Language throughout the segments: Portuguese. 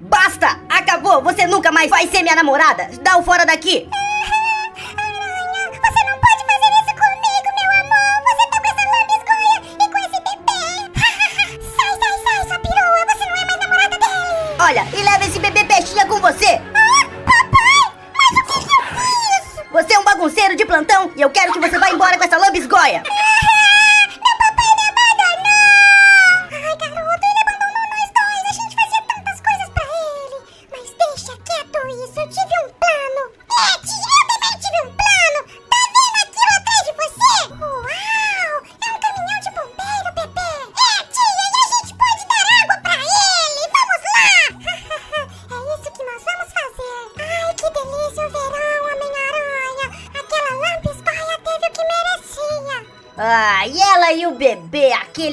Basta! Acabou! Você nunca mais vai ser minha namorada! Dá o fora daqui! Aranha, você não pode fazer isso comigo, meu amor! Você tá com essa lambisgoia e com esse bebê! sai, sai, sai, sua perua! Você não é mais namorada dele! Olha, e leva esse bebê peixinha com você! Ah, papai! Mas o que eu fiz? Você é um bagunceiro de plantão e eu quero que você vá embora com essa lambisgoia! Ah,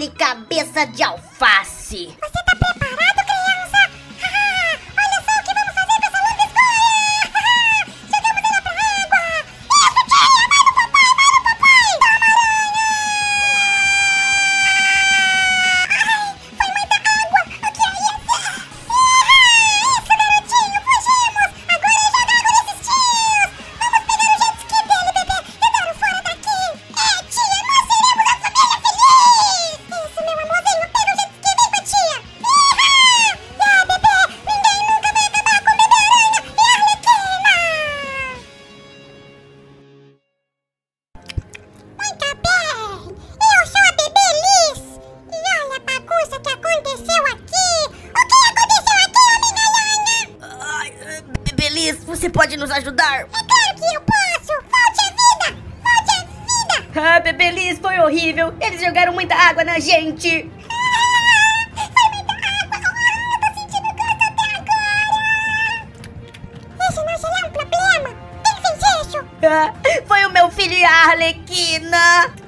cabeça de alfa. você pode nos ajudar? É claro que eu posso! Volte à vida! Volte à vida! Ah, Bebelis, foi horrível! Eles jogaram muita água na gente! foi o meu filho e a Arlequina!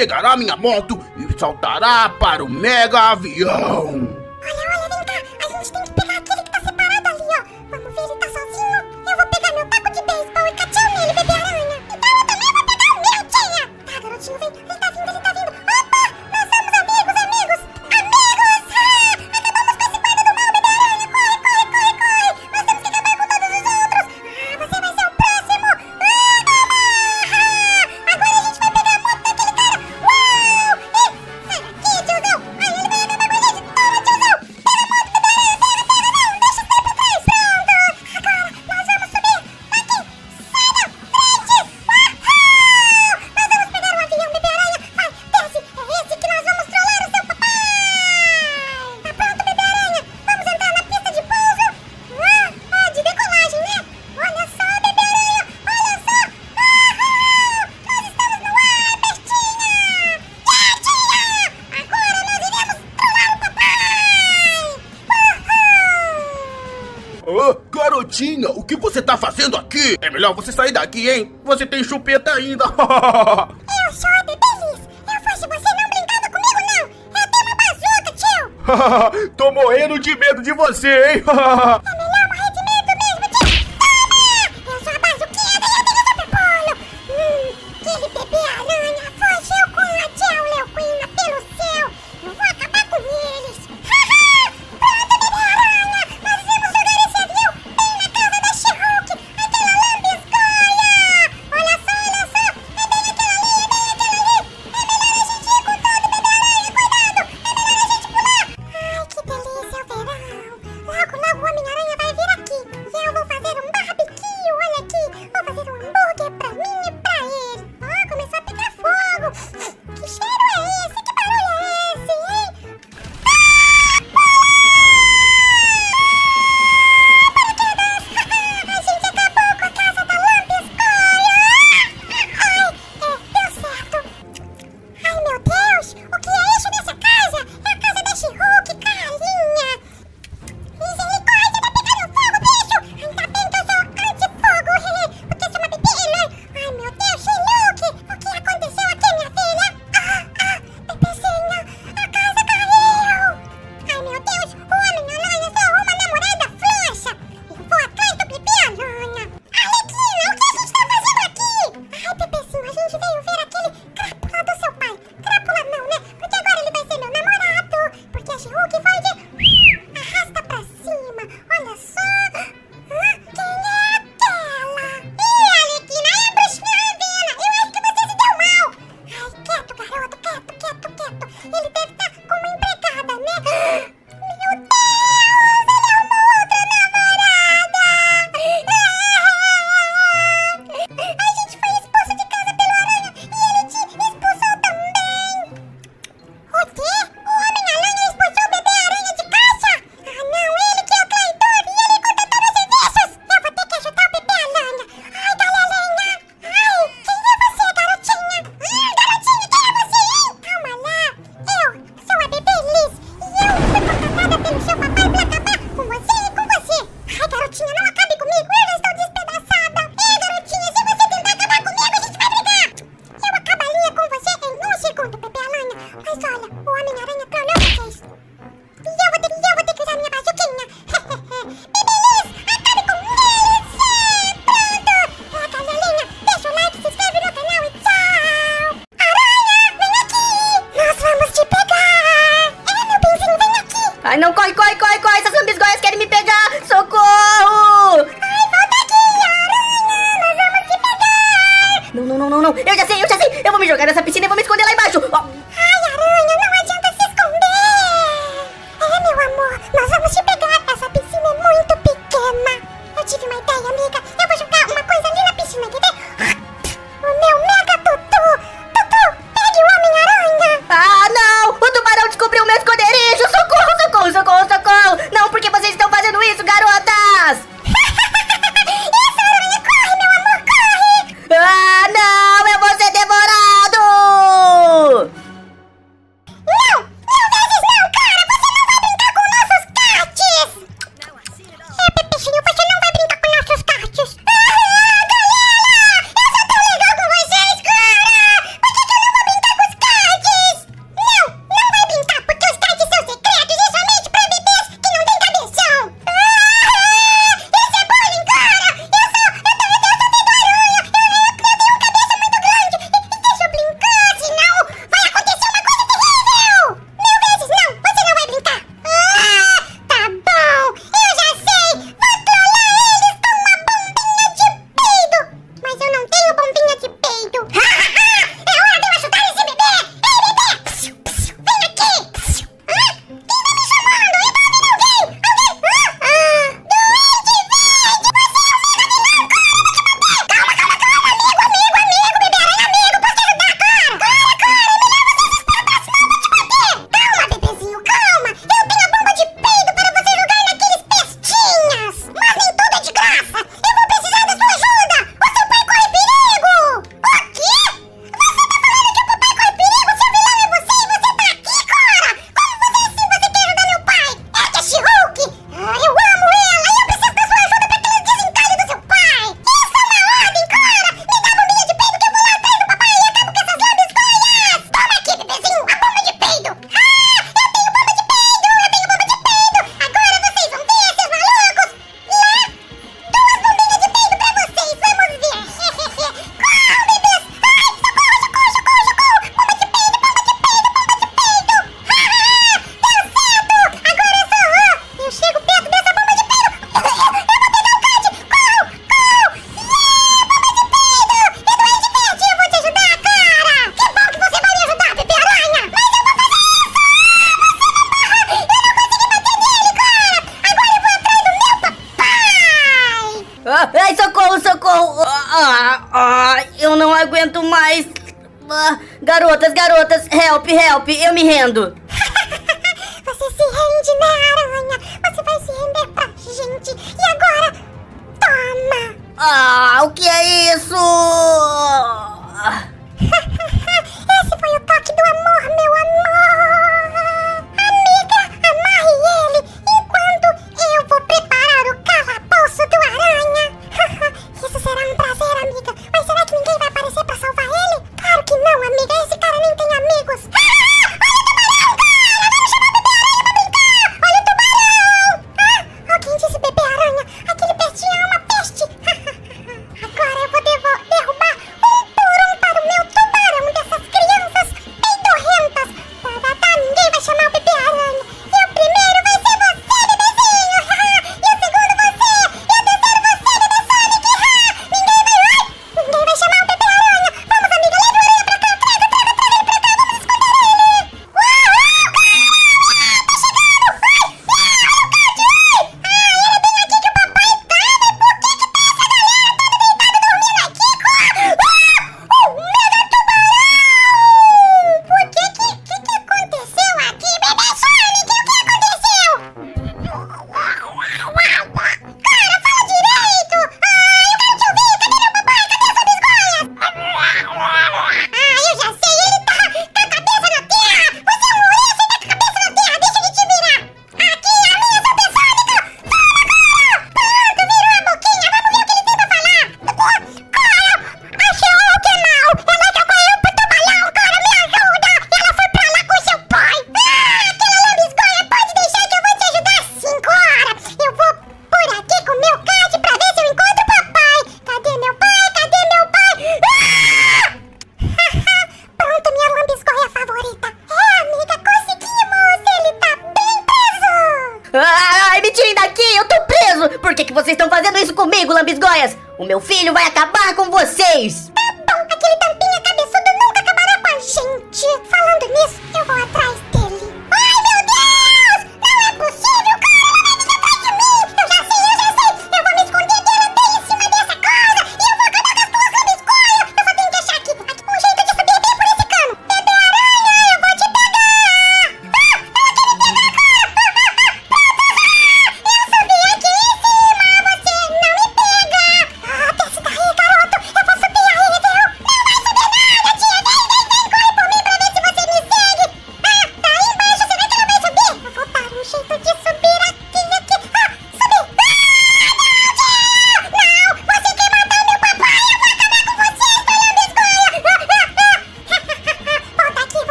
pegará minha moto e saltará para o mega avião. É melhor você sair daqui, hein? Você tem chupeta ainda. eu sou a bebê Liz. Eu fosse você não brincando comigo, não. Eu tenho uma bazuca, tio. Tô morrendo de medo de você, hein? sei. Eu vou me jogar nessa piscina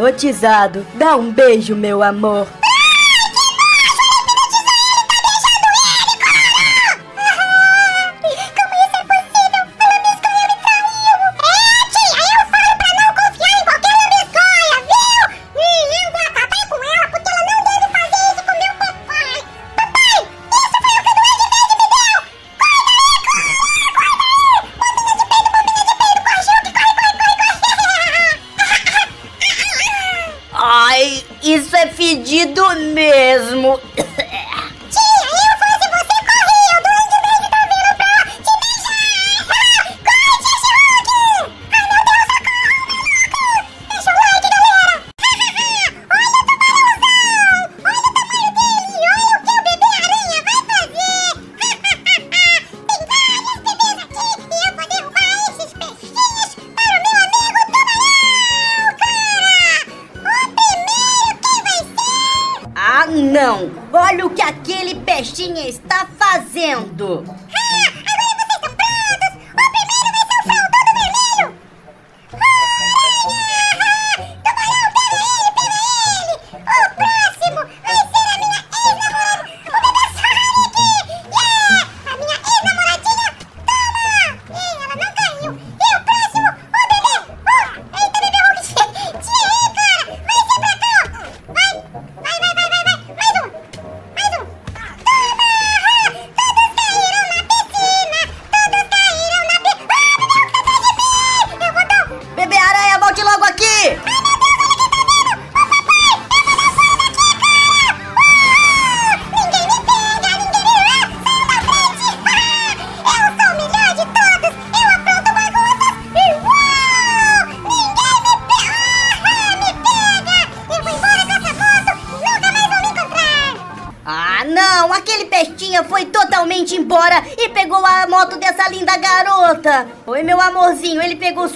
hipnotizado. Dá um beijo, meu amor.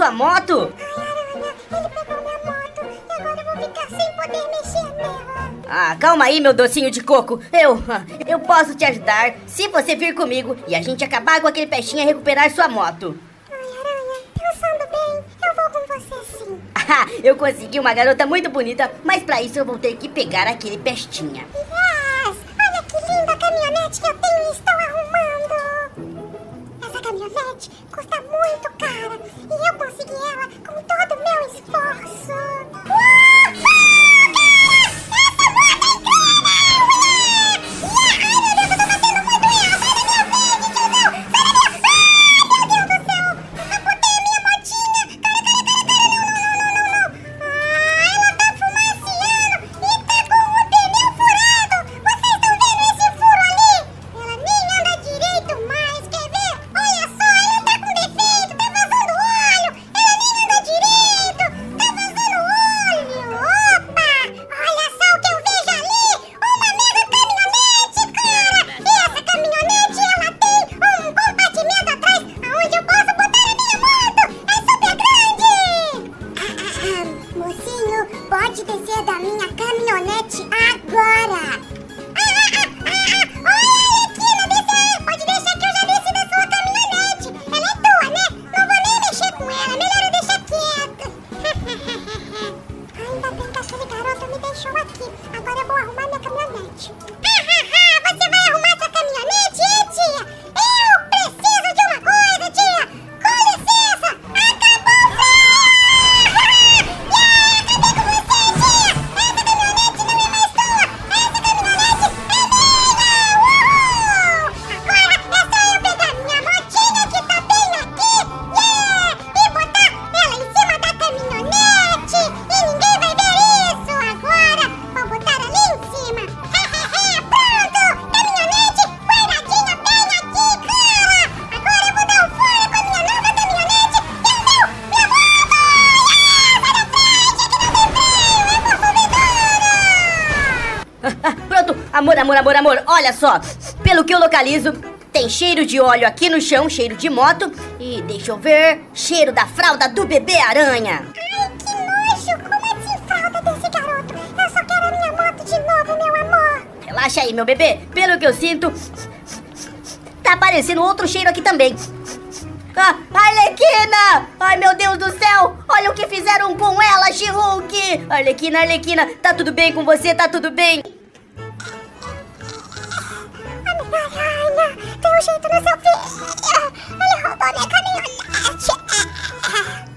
sua moto? Ah, calma aí, meu docinho de coco. Eu, eu posso te ajudar se você vir comigo e a gente acabar com aquele peixinho e recuperar sua moto. Ai, aranha, pensando bem, eu vou com você sim. Ah, eu consegui uma garota muito bonita, mas para isso eu vou ter que pegar aquele pestinha. Amor, amor, olha só. Pelo que eu localizo, tem cheiro de óleo aqui no chão, cheiro de moto. E deixa eu ver, cheiro da fralda do bebê aranha. Ai, que nojo! Como assim falta desse garoto? Eu só quero a minha moto de novo, meu amor! Relaxa aí, meu bebê. Pelo que eu sinto, tá aparecendo outro cheiro aqui também. Ah, Arlequina! Ai, meu Deus do céu! Olha o que fizeram com ela, She-Hulk! Arlequina, Arlequina, tá tudo bem com você? Tá tudo bem?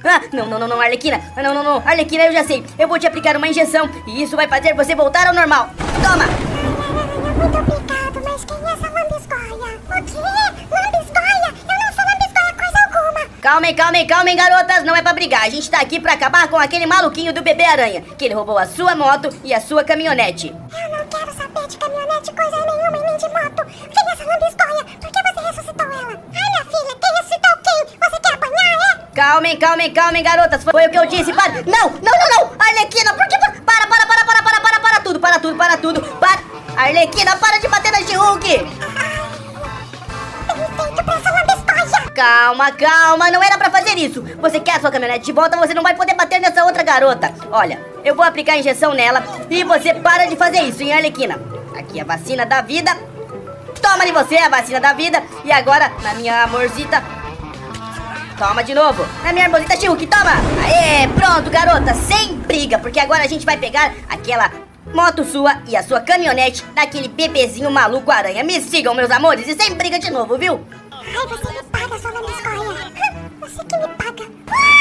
Ah, não, não, não, não, Arlequina. Ah, Não, não, não. Arlequina, eu já sei. Eu vou te aplicar uma injeção e isso vai fazer você voltar ao normal. Toma! Homem-Aranha, muito obrigado, mas quem é essa lambisgoia? O quê? Lambisgoia? Eu não sou lambisgoia coisa alguma! Calmem, calmem, calmem, garotas. Não é pra brigar. A gente tá aqui pra acabar com aquele maluquinho do bebê aranha. Que ele roubou a sua moto e a sua caminhonete. Calmem, calmem, calmem, garotas. Foi o que eu disse. Para. Não, não, não, não. Arlequina, por que... Para, para, para, para, para, para, para tudo, para tudo, para tudo. Para. Arlequina, para de bater na She-Hulk. Calma, calma, não era pra fazer isso. Você quer a sua caminhonete de volta, você não vai poder bater nessa outra garota. Olha, eu vou aplicar a injeção nela e você para de fazer isso, hein, Arlequina? Aqui a vacina da vida. Toma de você a vacina da vida. E agora, na minha amorzita. Toma de novo. Na minha amorzita Chihuk, toma. Aê, pronto, garota. Sem briga, porque agora a gente vai pegar aquela moto sua e a sua caminhonete daquele bebezinho maluco aranha. Me sigam, meus amores, e sem briga de novo, viu? Ai, você me paga, sua! Você que me paga!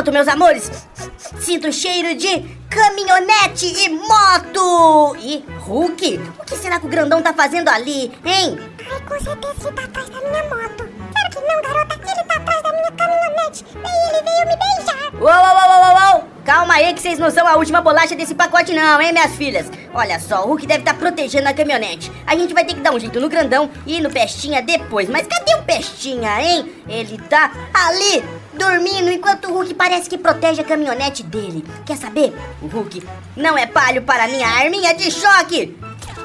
Pronto, meus amores. Sinto cheiro de caminhonete e moto. E Hulk? O que será que o grandão tá fazendo ali, hein? Ai, com certeza ele tá atrás da minha moto! Claro que não, garota! Ele tá atrás da minha caminhonete! Daí ele veio me beijar! Uou, uou, uou, uou, uou. Calma aí que vocês não são a última bolacha desse pacote não, hein, minhas filhas? Olha só, o Hulk deve estar protegendo a caminhonete. A gente vai ter que dar um jeito no grandão e no Pestinha depois. Mas cadê o Pestinha, hein? Ele tá ali, dormindo, enquanto o Hulk parece que protege a caminhonete dele. Quer saber? O Hulk não é palho para minha arminha de choque.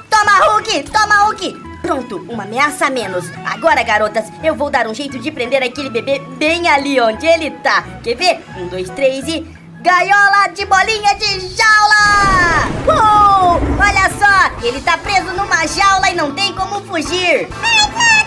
Toma, Hulk! Toma, Hulk! Pronto, uma ameaça a menos. Agora, garotas, eu vou dar um jeito de prender aquele bebê bem ali onde ele tá. Quer ver? Um, dois, três e... Gaiola de bolinha de jaula! Uou! Olha só! Ele tá preso numa jaula e não tem como fugir. Ai,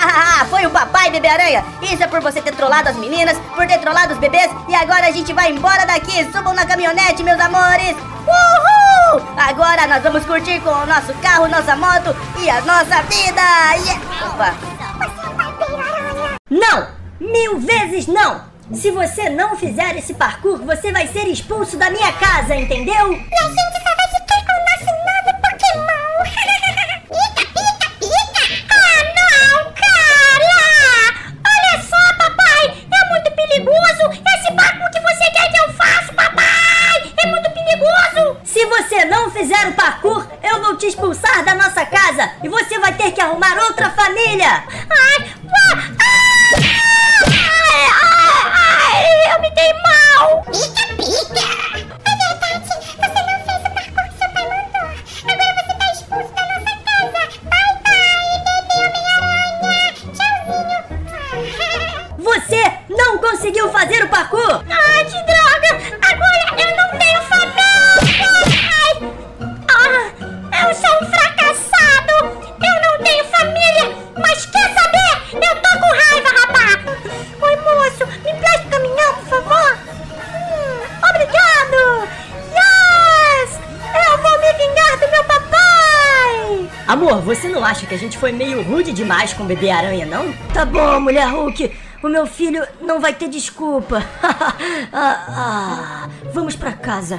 Foi o papai, bebê aranha. Isso é por você ter trollado as meninas, por ter trollado os bebês. E agora a gente vai embora daqui. Subam na caminhonete, meus amores. Uhul! Agora nós vamos curtir com o nosso carro, nossa moto e a nossa vida. Yeah. Opa. Não! Mil vezes não! Se você não fizer esse parkour, você vai ser expulso da minha casa, entendeu? E a gente só expulsar da nossa casa e você vai ter que arrumar outra família! Ah, que a gente foi meio rude demais com o bebê aranha, não? Tá bom, mulher Hulk. O meu filho não vai ter desculpa. ah, ah, vamos para casa.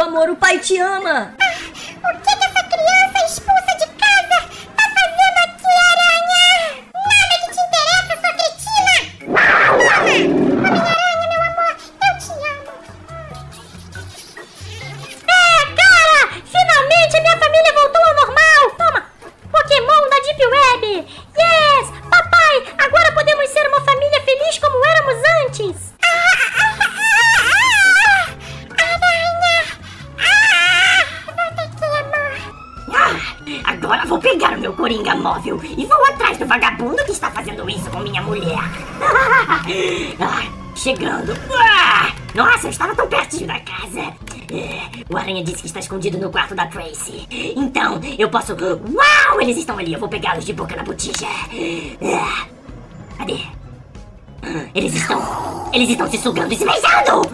amor, o pai te ama. chegando. Ah! Nossa, eu estava tão pertinho da casa. É, o Aranha disse que está escondido no quarto da Tracy. Então, eu posso. Uau! Eles estão ali. Eu vou pegá-los de boca na botija. É. Cadê? Ah, eles estão. Eles estão se sugando e se beijando!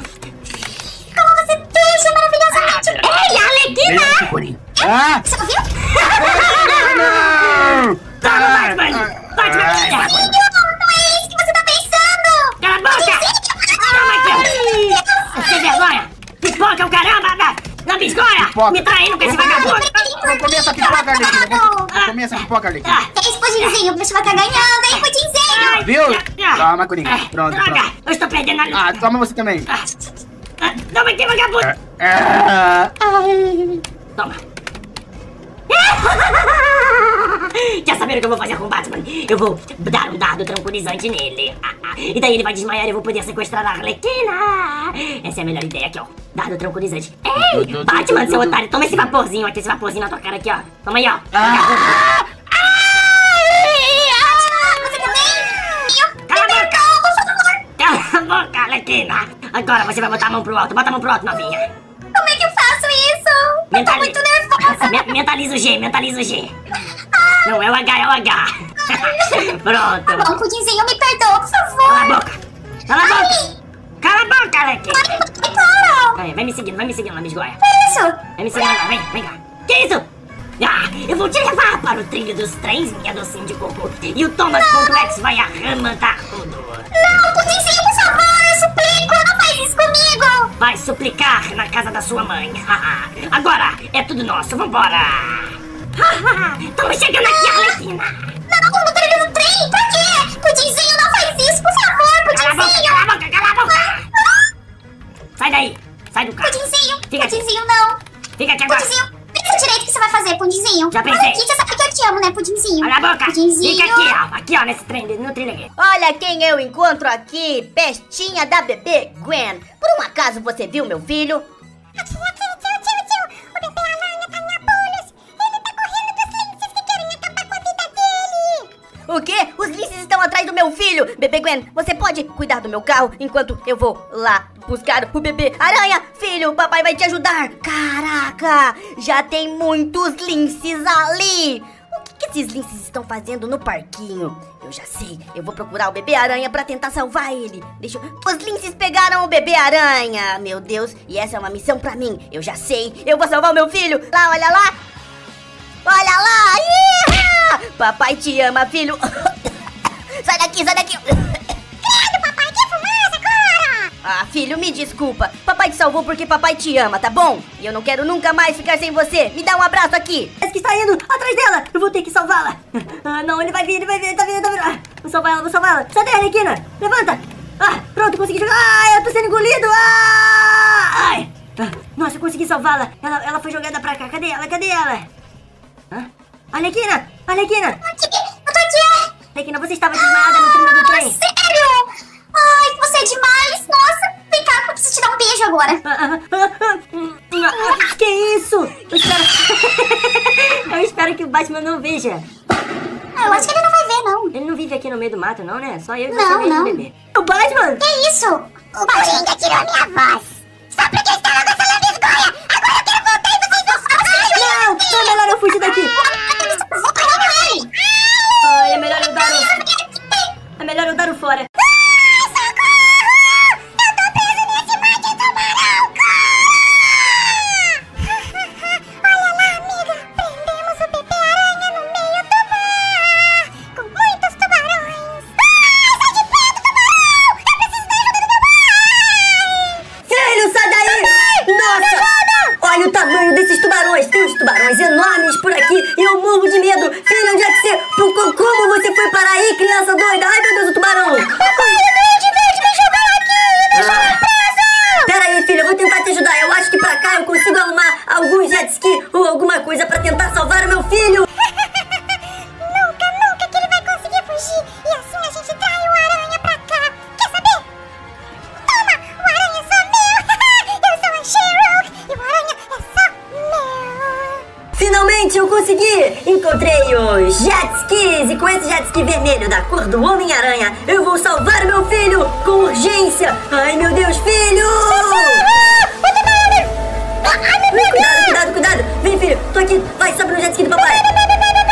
pipoca. Me traindo com esse vagabundo. Vou comer essa pipoca, Arlequina. Vou comer essa pipoca, Arlequina. Três tá, tá pudinzinho, o bicho vai estar ganhando, hein, pudinzinho. Viu? Toma, Coringa. Ah, pronto, pronto. Eu estou perdendo a luta. Ah, toma você também. Ah, ah, toma aqui, vagabundo. É, é. Toma. Já saberam o que eu vou fazer com o Batman? Eu vou dar um dardo tranquilizante nele. E daí ele vai desmaiar e eu vou poder sequestrar a Arlequina. Essa é a melhor ideia aqui, ó. Dado tranquilizante. Ei, Batman, seu otário, toma esse vaporzinho aqui, esse vaporzinho na tua cara aqui, ó. Toma aí, ó. Cala a boca! Cala a boca, Arlequina! Agora você vai botar a mão pro alto. Bota a mão pro alto, novinha. Como é que eu faço isso? Eu tô Mentali- muito nervosa. Me- mentaliza o G, mentaliza o G. Não, é o H, é o H. Pronto. Tá bom, Pudinzinho, me perdoa, por Cala a favor. boca! Cala a boca! Cala a boca, claro. Vai, vai me seguindo, vai me seguindo lá, bisgoia. Isso. Vai me seguindo lá, vem, vem cá. Que isso? Ah, eu vou te levar para o trilho dos trens, minha docinho de cocô. E o Thomas.x vai arremantar tudo. Não, Pudinzinho, por favor, eu suplico, não faz isso comigo. Vai suplicar na casa da sua mãe. Agora é tudo nosso, vambora. Estamos chegando aqui, Arlequina. Não, no trilho trem, pra quê? Pudinzinho, não faz isso, por favor, Cala a boca, Pudinzinho. cala a boca, cala a boca. Sai daí, sai do carro. Pudinzinho, Fica aqui. Pudinzinho, não. Fica aqui agora. Pudinzinho, pensa direito o que você vai fazer, Pudinzinho. Já Olha pensei. aqui, você sabe que eu te amo, né, Pudinzinho? Cala a boca. Pudinzinho. Fica aqui, ó. Aqui, ó, nesse trem, no aqui. Olha quem eu encontro aqui, pestinha da bebê Gwen. Por um acaso você viu meu filho? O quê? Os linces estão atrás do meu filho! Bebê Gwen, você pode cuidar do meu carro enquanto eu vou lá buscar o bebê aranha? Filho, papai vai te ajudar! Caraca! Já tem muitos linces ali! O que, que esses linces estão fazendo no parquinho? Eu já sei, eu vou procurar o bebê aranha pra tentar salvar ele. Deixa eu... Os linces pegaram o bebê aranha! Meu Deus, e essa é uma missão pra mim. Eu já sei, eu vou salvar o meu filho! Lá, olha lá! Olha lá! Iha! Papai te ama, filho! sai daqui, sai daqui! Credo, papai, que fumaça, cara. Ah, filho, me desculpa. Papai te salvou porque papai te ama, tá bom? E eu não quero nunca mais ficar sem você. Me dá um abraço aqui. Esse que está indo atrás dela. Eu vou ter que salvá-la. Ah, não, ele vai vir, ele vai vir, ele tá vindo, tá vindo. Ah, vou salvar ela, vou salvar ela. Sai daí, Arlequina. Levanta. Ah, pronto, consegui jogar. Ah, eu tô sendo engolido. Ah, ai. Ah, nossa, eu consegui salvá-la. Ela, ela foi jogada pra cá. Cadê ela? Cadê ela? Hã? Arlequina, Arlequina. Aqui, eu tô aqui. Arlequina, você estava desmaiada no trilho do Ah, trem. sério? Ai, você é demais. Nossa, vem cá, eu preciso te dar um beijo agora. Ah, ah, hum, que isso? Eu espero... eu espero que o Batman não veja. Eu acho que ele não vai ver, não. Ele não vive aqui no meio do mato, não, né? Só eu e Não, você não. bebê. O Batman? Que isso? O Coringa tirou minha voz. Só porque eu estava com essa lambisgoia. Agora eu quero voltar e vocês vão falar. Não, é melhor eu fugir daqui. Vou pegar ele. Ai, é melhor eu dar o... É melhor eu dar o fora. Olha o tamanho desses tubarões. Tem uns tubarões enormes por aqui e eu morro de medo. Filho, onde é que você... Como você foi para aí, criança doida? Ai, meu Deus, o tubarão! Papai, doente veio me jogar aqui me jogar preso! Pera aí, filho, eu vou tentar te ajudar. Eu acho que pra cá eu consigo arrumar algum jet ski ou alguma coisa pra tentar salvar o meu filho. Encontrei os jet skis e com esse jet ski vermelho da cor do Homem-Aranha, eu vou salvar meu filho com urgência! Ai meu Deus, filho! Cuidado, cuidado, cuidado! Vem, filho, tô aqui! Vai, sobe no jet ski do papai!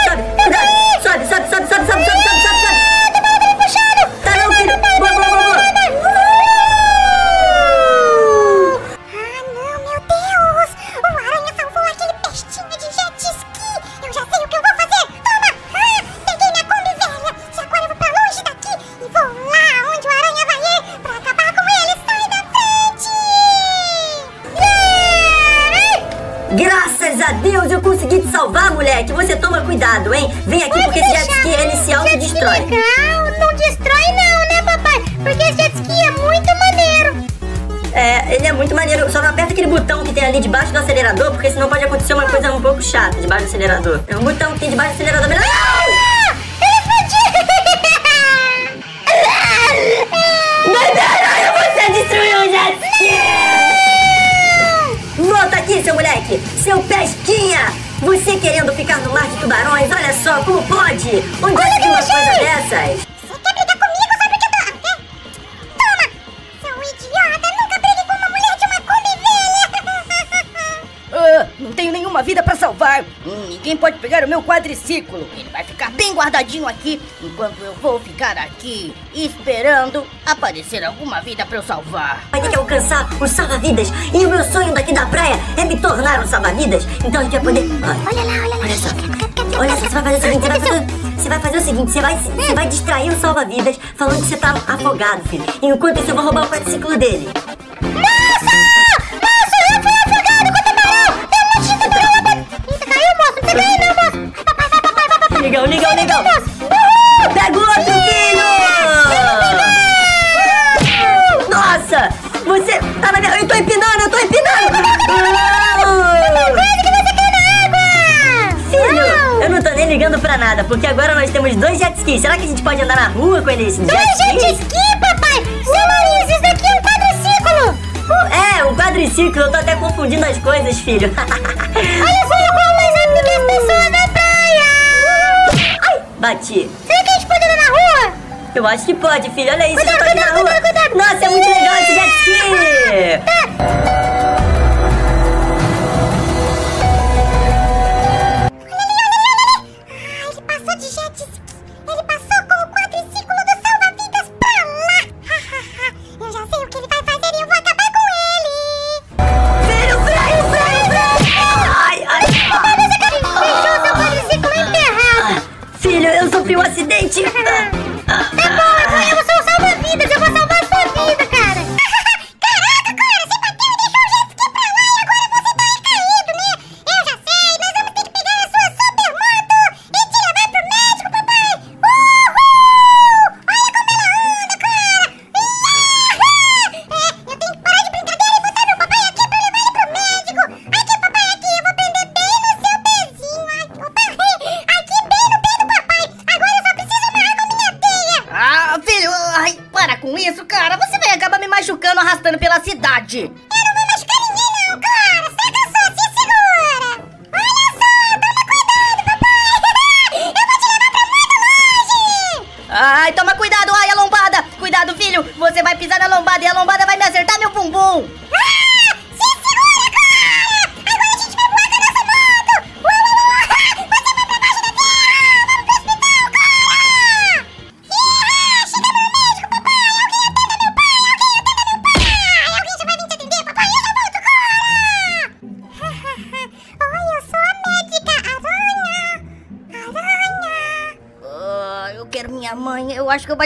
Sobe, cuidado! Sobe, sobe, sobe, sobe, sobe, sobe, sobe, sobe! Vem aqui porque esse jet ski ele se autodestrói. Legal! Não destrói não, né, papai? Porque esse jet ski é muito maneiro! É, ele é muito maneiro. Só não aperta aquele botão que tem ali debaixo do acelerador, porque senão pode acontecer uma coisa um pouco chata debaixo do acelerador. É um botão que tem debaixo do acelerador. Não! Ninguém pode pegar o meu quadriciclo. Ele vai ficar bem guardadinho aqui, enquanto eu vou ficar aqui esperando aparecer alguma vida pra eu salvar. Vai ter que alcançar os salva-vidas. E o meu sonho daqui da praia é me tornar um salva-vidas. Então a gente vai poder. Olha, Olha lá, olha lá. olha só. Olha só, você vai fazer o seguinte: você vai fazer, você vai fazer o seguinte, você vai, você vai distrair o salva-vidas falando que você tá afogado, filho. Enquanto isso, eu vou roubar o quadriciclo dele. Temos dois jet skis. Será que a gente pode andar na rua com eles? Jet Dois jet skis? ski, papai! Seu Maurício, isso daqui é um quadriciclo! É, o quadriciclo, eu tô até confundindo as coisas, filho. Olha só, eu vou mais rápido que as pessoas na praia! Ai, bati. Será que a gente pode andar na rua? Eu acho que pode, filho. Olha isso, Cuidado, eu tô aqui na cuidado, rua. cuidado, cuidado. Nossa, é muito legal esse jet ski.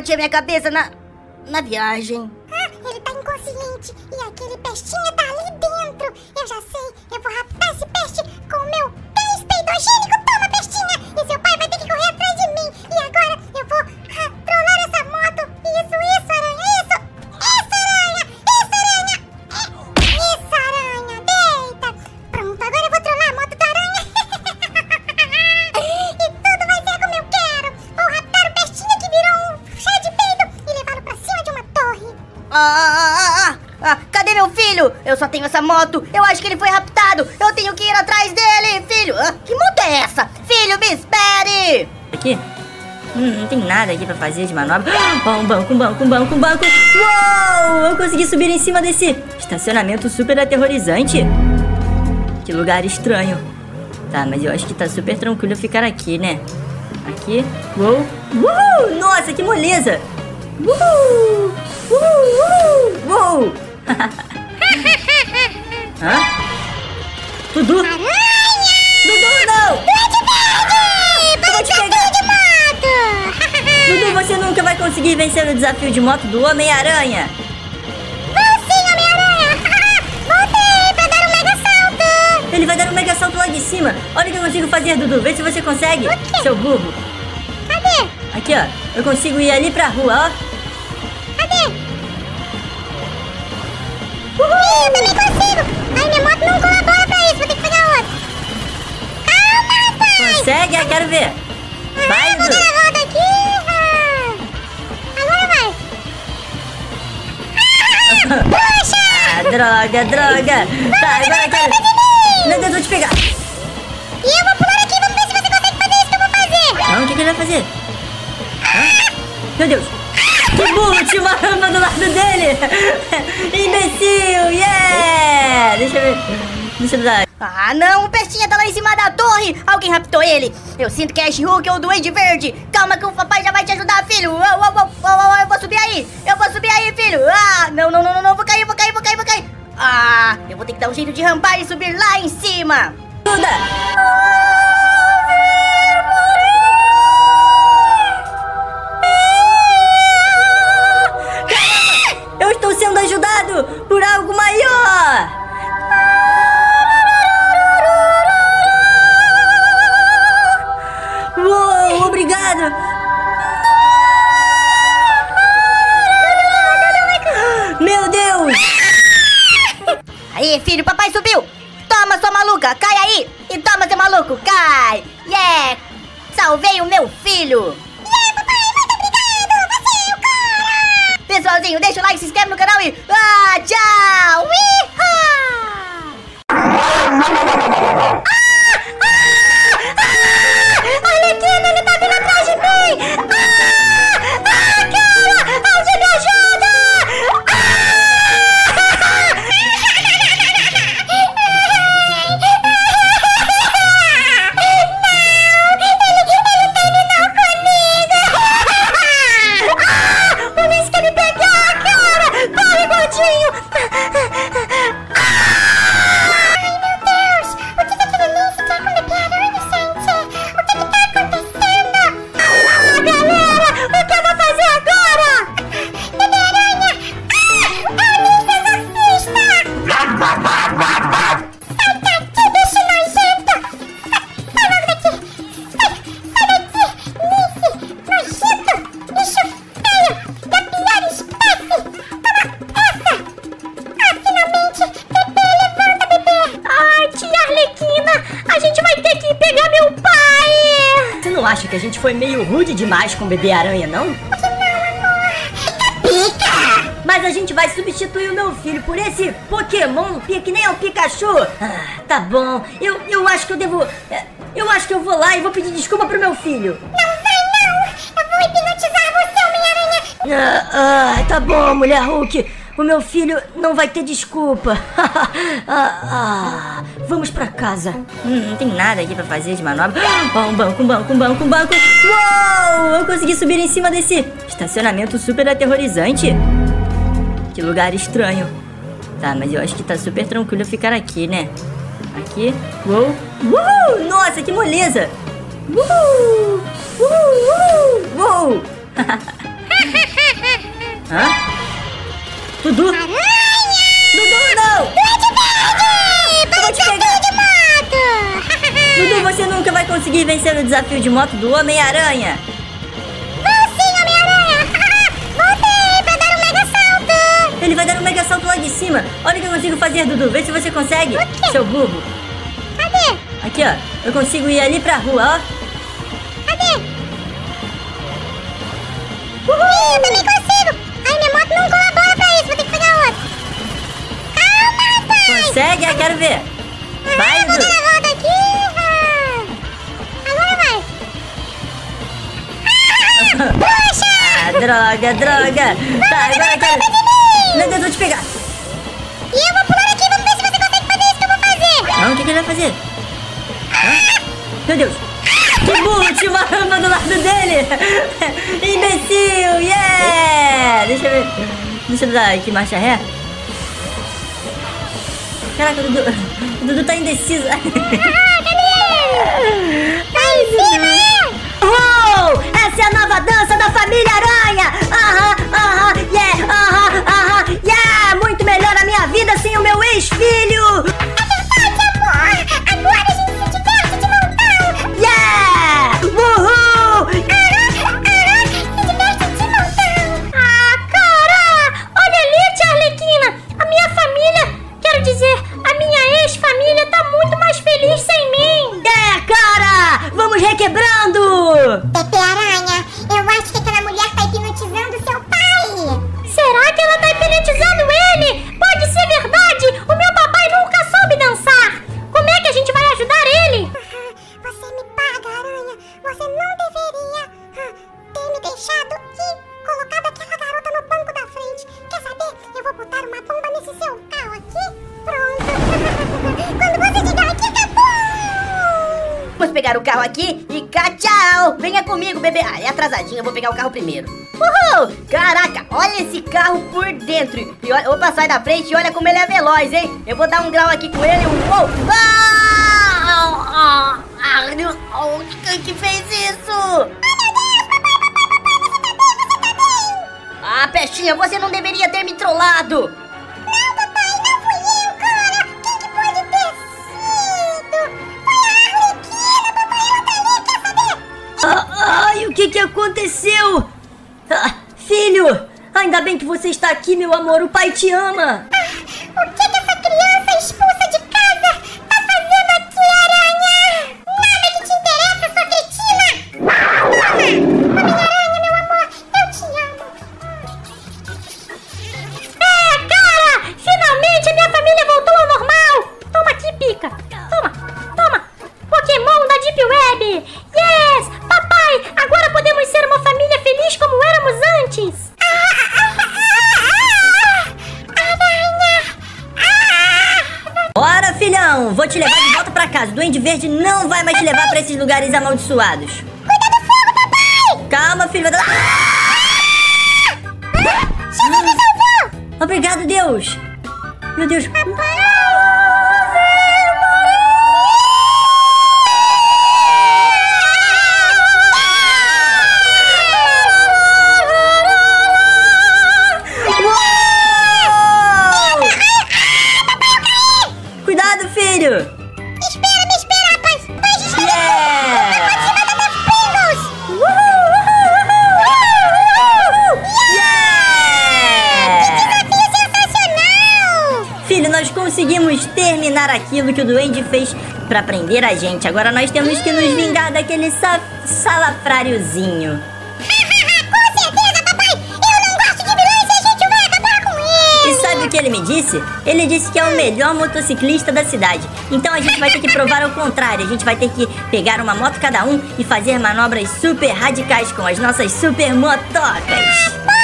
Bati a minha cabeça na. na viagem. Tenho essa moto. Eu acho que ele foi raptado. Eu tenho que ir atrás dele, filho. Ah, que moto é essa? Filho, me espere. Aqui? Hum, não tem nada aqui pra fazer de manobra. Ó, um banco, um banco, um banco, um banco. Uou! Eu consegui subir em cima desse estacionamento super aterrorizante. Que lugar estranho. Tá, mas eu acho que tá super tranquilo ficar aqui, né? Aqui. Uou! Uou! Nossa, que moleza! Uou! Uou! Nunca vai conseguir vencer o desafio de moto do Homem-Aranha! Vou sim, Homem-Aranha! Voltei pra dar um mega salto! Ele vai dar um mega salto lá de cima! Olha o que eu consigo fazer, Dudu! Vê se você consegue! Seu burro! Cadê? Aqui, ó! Eu consigo ir ali pra rua, ó! Cadê? Uhul, eu também consigo. Ai, minha moto não colabora pra isso, vou ter que pegar outra. Calma, rapaz. Consegue? Ah, quero ver. Ah, droga, droga. Tá, agora eu quero... Meu Deus, vou te pegar. E eu vou pular aqui, vamos ver se você consegue fazer isso que eu vou fazer. Não, o que, que ele vai fazer? Hã? Meu Deus. Que burro, tinha uma rampa do lado dele. Imbecil, yeah. Deixa eu ver. Deixa eu dar... Ah, não, o Pestinha tá lá em cima da torre! Alguém raptou ele! Eu sinto que é Ash Hulk ou o Duende Verde! Calma que o papai já vai te ajudar, filho! Oh, oh, oh, oh, eu vou subir aí! Eu vou subir aí, filho! Ah, não, não, não, não, não, vou cair, vou cair, vou cair, vou cair! Ah, eu vou ter que dar um jeito de rampar e subir lá em cima! Ajuda. Caramba, Eu estou sendo ajudado por algo maior! Uou, obrigado! Meu Deus! Aí, filho, papai subiu! Toma, sua maluca, cai aí! E toma, seu maluco, cai! Yeah! Salvei o meu filho! Yeah, papai, muito obrigado. Você é o cara. Pessoalzinho, deixa o like, se inscreve no canal e... Ah, tchau! Demais com bebê aranha, não? Mas a gente vai substituir o meu filho por esse Pokémon que nem é o Pikachu. Ah, tá bom. Eu, eu acho que eu devo. é, Eu acho que eu vou lá e vou pedir desculpa pro meu filho. Não vai não! Eu vou hipnotizar você, Homem-Aranha! Ah, ah, tá bom, mulher Hulk. O meu filho não vai ter desculpa. Ah, ah, vamos pra casa. Hum, não tem nada aqui pra fazer de manobra. Ó, um banco, um banco, um banco, um banco. Uou! Eu consegui subir em cima desse estacionamento super aterrorizante. Que lugar estranho. Tá, mas eu acho que tá super tranquilo ficar aqui, né? Aqui. Uou! Uou! Nossa, que moleza! Uou! Uou! Uou! Uou! Conseguir vencer o desafio de moto do Homem-Aranha! Vou sim, Homem-Aranha! Voltei pra dar um mega salto! Ele vai dar um mega salto lá de cima! Olha o que eu consigo fazer, Dudu! Vê se você consegue! Seu burro! Cadê? Aqui, ó! Eu consigo ir ali pra rua, ó! Cadê? Uhul, eu também consigo! Ai, minha moto não colabora pra isso, vou ter que pegar outra! Calma, rapaz! Consegue? Eu quero ver! Vai, Ah, Dudu! Ah, puxa! Ah, droga, droga! Tá, agora eu quero... Meu Deus, vou te pegar! E eu vou pular aqui, vamos ver se você consegue fazer isso que eu vou fazer! Não, o que, que ele vai fazer? Hã? Meu Deus! Que burro! Tinha uma rampa do lado dele! Imbecil! Yeah! Deixa eu ver. Deixa eu dar aqui marcha ré. Caraca, o Dudu, o Dudu tá indeciso. Vai em cima! Essa é a nova dança da família Aranha! Aham, aham, yeah, aham, aham, yeah! Muito melhor a minha vida sem o meu ex-filho! É verdade, amor! Agora a gente se diverte de montão! Yeah! Uhul! Aham, aham, se diverte de montão! Ah, cara! Olha ali, tia A minha família, quero dizer, a minha ex-família tá muito mais feliz sem mim! É, cara! Vamos requebrar! Bebê. Ah, é atrasadinho, eu vou pegar o carro primeiro. Uhul! Caraca, olha esse carro por dentro. E olha, opa, sai da frente e olha como ele é veloz, hein? Eu vou dar um grau aqui com ele. Um uou! Ah! Que fez isso? Ah, Pestinha, você não deveria ter me trollado! Que aconteceu? Ah, filho, ainda bem que você está aqui, meu amor. O pai te ama. Lugares amaldiçoados. Cuida do fogo, papai! Calma, filho. Vai dar... Jesus me salvou! Obrigado, Deus. Meu Deus. Conseguimos terminar aquilo que o duende fez pra prender a gente. Agora nós temos que nos vingar daquele sa salafráriozinho. Com certeza, papai! Eu não gosto de vilões e a gente vai acabar com E sabe o que ele me disse? Ele disse que é o melhor motociclista da cidade. Então a gente vai ter que provar o contrário. A gente vai ter que pegar uma moto cada um e fazer manobras super radicais com as nossas super motocas.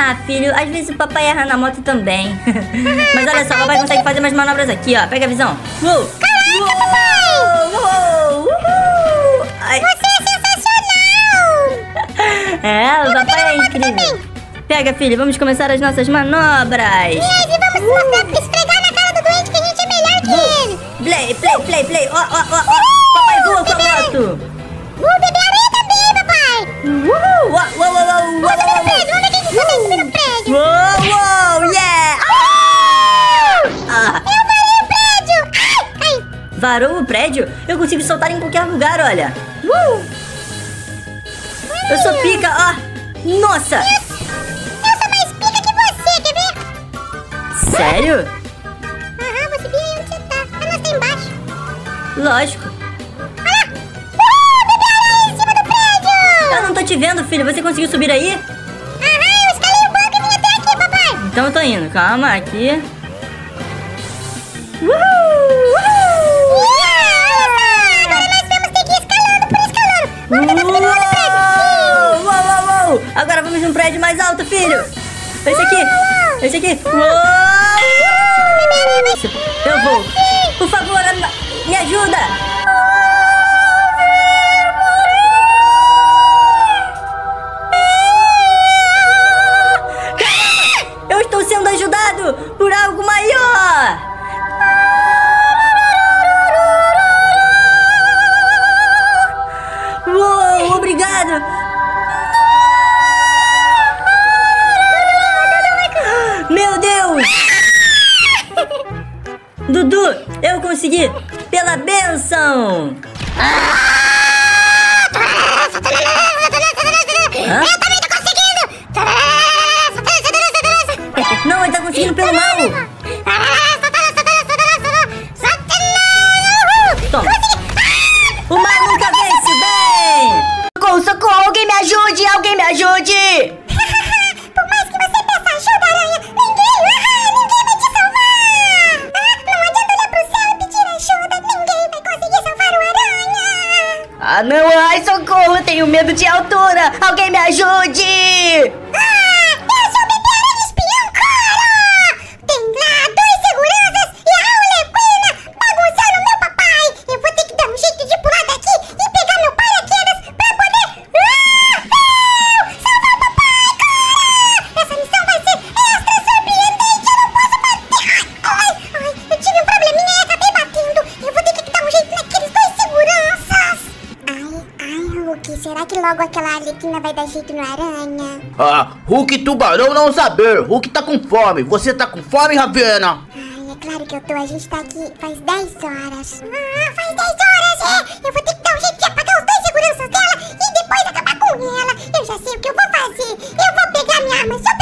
Ah, filho, às vezes o papai erra na moto também. Mas olha só, o papai consegue fazer umas manobras aqui, ó. Pega a visão. Uou! Uou! Uou! Uhul! Ai, Você é sensacional! é, o papai é incrível. Pega, filho, vamos começar as nossas manobras. Mas e vamos mostrar, esfregar na cara do doente que a gente é melhor que ele! Play, play, play, play. Ó, ó, ó, ó. Papai voa com a moto. O bebê aranha também, papai! Uhul! Uau, uau, uau, uau, uau, Vamos subir no uau. prédio, vamos ver quem que no prédio! Uou, uou, yeah! Ah, Eu varei o prédio! Ai, cai! varou o prédio? Eu consigo soltar em qualquer lugar, olha. Uh! Eu sou pica, ó. Nossa! Eu sou mais pica que você, quer ver? Sério? Aham, vou subir aí onde você tá. Ah, nós tá embaixo. Lógico. Uhul, bebê aranha em cima do prédio! Eu não tô te vendo, filho. Você conseguiu subir aí? Então eu tô indo. Calma, aqui. Yeah! Agora nós vamos ter que ir escalando por escalando! Vamos outro prédio! Uou, uou, uou. Agora vamos num prédio mais alto, filho. Esse aqui. Esse aqui. Uou. Eu vou. Por favor, me ajuda. Por algo maior. Uou, obrigado. Meu Deus! Dudu, eu consegui! Pela benção! Hã? Logo aquela Arlequina vai dar jeito no aranha? Ah, Hulk tubarão não saber. Hulk tá com fome. Você tá com fome, Ravena? Ai, é claro que eu tô. A gente tá aqui faz 10 horas. Ah, faz 10 horas, é! Eu vou ter que dar um jeito de apagar os dois seguranças dela e depois acabar com ela. Eu já sei o que eu vou fazer. Eu vou pegar minha arma supersônica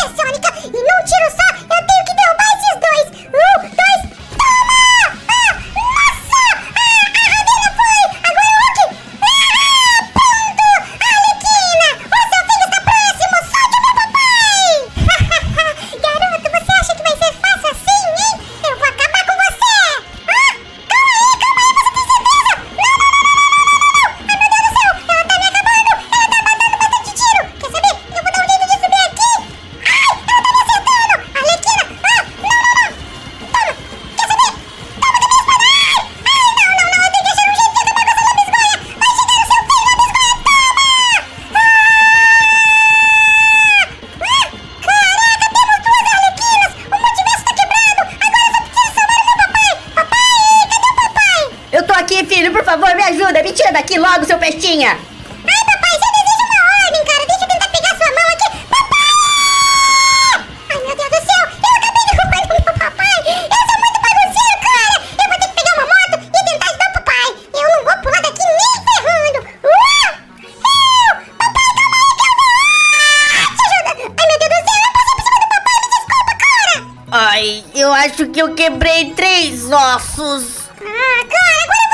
acho que eu quebrei três ossos. Ah, cara, agora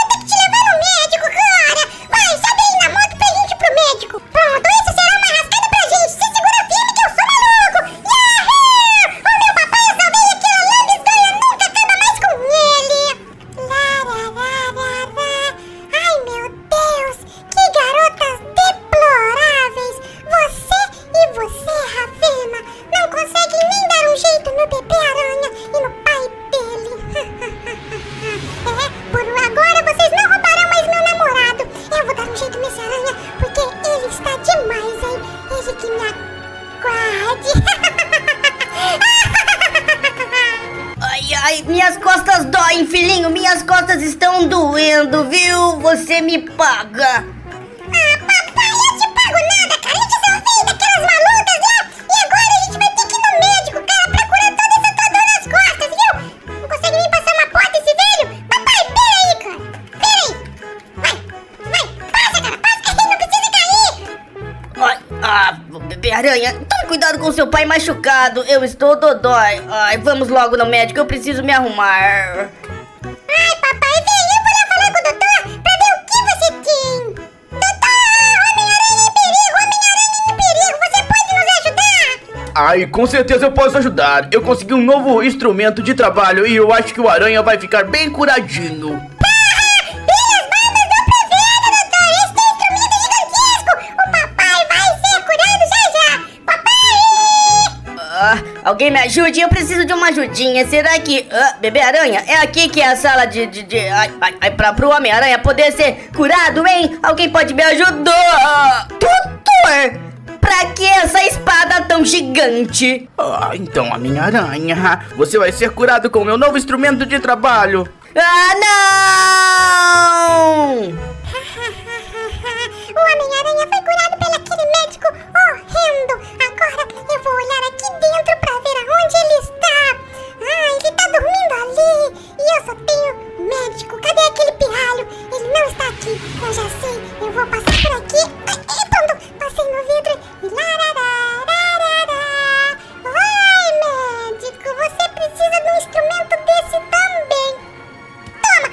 Você me paga. ah, papai, eu te pago nada, cara. Eu te salvei daquelas malucas lá. E agora a gente vai ter que ir no médico, cara, pra curar toda essa tua dor nas costas, viu? Não consegue nem passar uma porta esse velho? Papai, pera aí, cara. Pera aí. Vai, vai, passa, cara, passa. Não precisa cair. Ai, ah, bebê aranha, tome cuidado com seu pai machucado. Eu estou dodói. Ai, vamos logo no médico. Eu preciso me arrumar. Ai, com certeza eu posso ajudar. Eu consegui um novo instrumento de trabalho e eu acho que o aranha vai ficar bem curadinho. Ah, alguém me ajude? Eu preciso de uma ajudinha. Será que. Ah, bebê aranha, é aqui que é a sala de. de, de ai, ai, ai, pra, pro Homem-Aranha poder ser curado, hein? Alguém pode me ajudar? Doutor! Pra que essa espada tão gigante? Ah, então a minha aranha, você vai ser curado com o meu novo instrumento de trabalho. Ah, não! o Homem-Aranha foi curado pelo aquele médico horrendo. Agora eu vou olhar aqui dentro pra ver aonde ele está. Ah, ele tá dormindo ali. E eu só tenho médico. Cadê aquele pirralho? Ele não está aqui. Eu já sei. Eu vou passar por aqui. Ah, e pronto. Passei no vidro. E lararararará. Oi, médico. Você precisa de um instrumento desse também. Toma!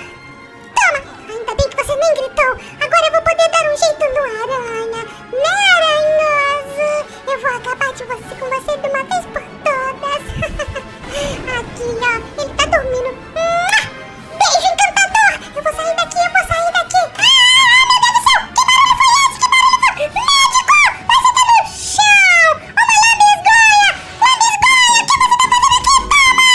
Toma! Ainda bem que você nem gritou. Agora eu vou poder dar um jeito no aranha. Né, aranhoso? Eu vou acabar de você com você de uma vez por todas. Ele tá dormindo. Beijo, encantador. Eu vou sair daqui, eu vou sair daqui. Ah, meu Deus do céu. Que barulho foi esse? Que barulho foi? Médico, você tá no chão. Uma lambisgoia. Lambisgoia, o que você tá fazendo aqui? Toma.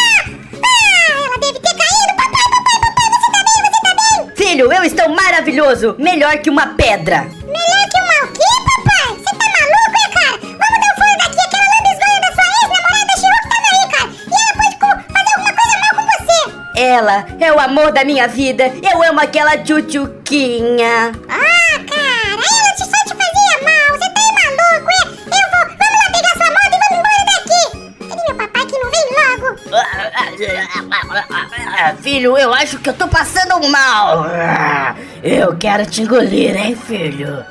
Ah, ela deve ter caído. Papai, papai, papai, você tá bem, você tá bem? Filho, eu estou maravilhoso. Melhor que uma pedra. Ela é o amor da minha vida. Eu amo aquela tchutchuquinha. Ah, cara, ela te- só te fazia mal. Você tá aí maluco, é? Eu vou, vamos lá pegar sua moto e vamos embora daqui. Cadê meu papai que não vem logo? Filho, eu acho que eu tô passando mal. Eu quero te engolir, hein, filho?